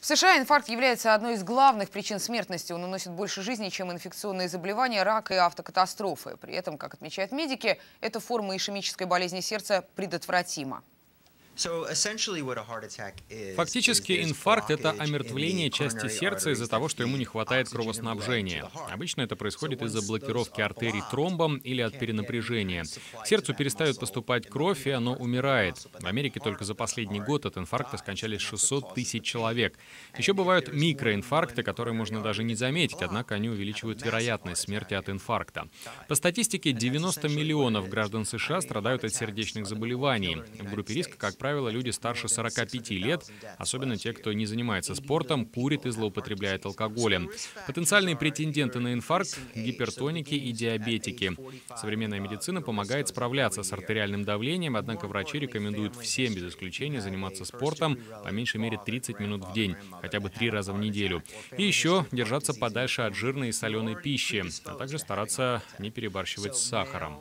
В США инфаркт является одной из главных причин смертности. Он уносит больше жизней, чем инфекционные заболевания, рак и автокатастрофы. При этом, как отмечают медики, эта форма ишемической болезни сердца предотвратима. Фактически инфаркт – это омертвление части сердца из-за того, что ему не хватает кровоснабжения. Обычно это происходит из-за блокировки артерий тромбом или от перенапряжения. Сердцу перестает поступать кровь, и оно умирает. В Америке только за последний год от инфаркта скончались 600 тысяч человек. Еще бывают микроинфаркты, которые можно даже не заметить, однако они увеличивают вероятность смерти от инфаркта. По статистике, 90 миллионов граждан США страдают от сердечных заболеваний. В группе риска, как правило, правило, люди старше 45 лет, особенно те, кто не занимается спортом, курит и злоупотребляет алкоголем. Потенциальные претенденты на инфаркт – гипертоники и диабетики. Современная медицина помогает справляться с артериальным давлением, однако врачи рекомендуют всем без исключения заниматься спортом по меньшей мере 30 минут в день, хотя бы три раза в неделю. И еще держаться подальше от жирной и соленой пищи, а также стараться не перебарщивать с сахаром.